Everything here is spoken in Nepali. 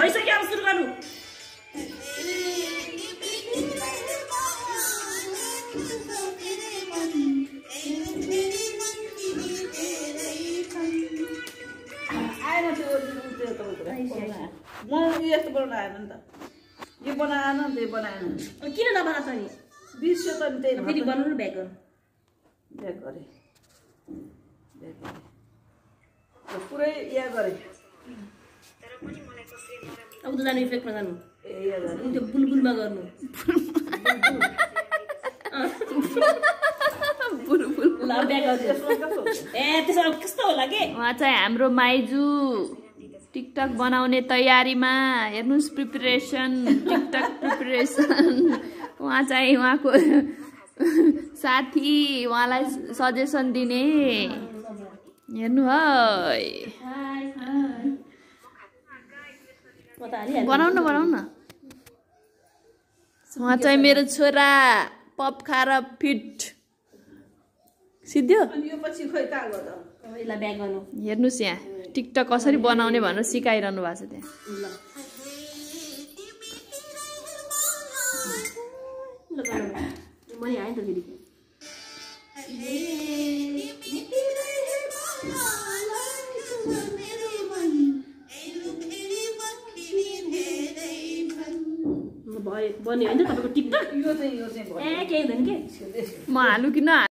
भइसक्यो सुरु गर्नु। म यस्तो बनाउन आएन नि त यो बनाएन नि त यो बनाएन किन नबनाएको नि? बिर्स्यो त नि त्यही फेरि बनाउनु ब्याक गर्नु ब्याक गरेँ। ब्याक गरेँ। त्यो पुरै या गरेँ। अब त जानु इफेक्टमा जानु ए या गरेँ त्यो बुलबुलमा गर्नु? ए त्यसो कस्तो होला के? उहाँ चाहिँ हाम्रो माइजू। टिकटक बनाउने तयारीमा हेर्नुहोस् प्रिपरेसन टिकटक प्रिपरेसन। उहाँ चाहिँ उहाँको साथी उहाँलाई सजेसन दिने। हेर्नु है। बनाउन न बनाउन न। उहाँ चाहिँ मेरो छोरा पप खाएर फिट। गर्नु। हेर्नुहोस् यहाँ। टिकटक कसरी बनाउने भनेर सिकाइरहनु भएको छ त्यहाँ म हालु कि नहालु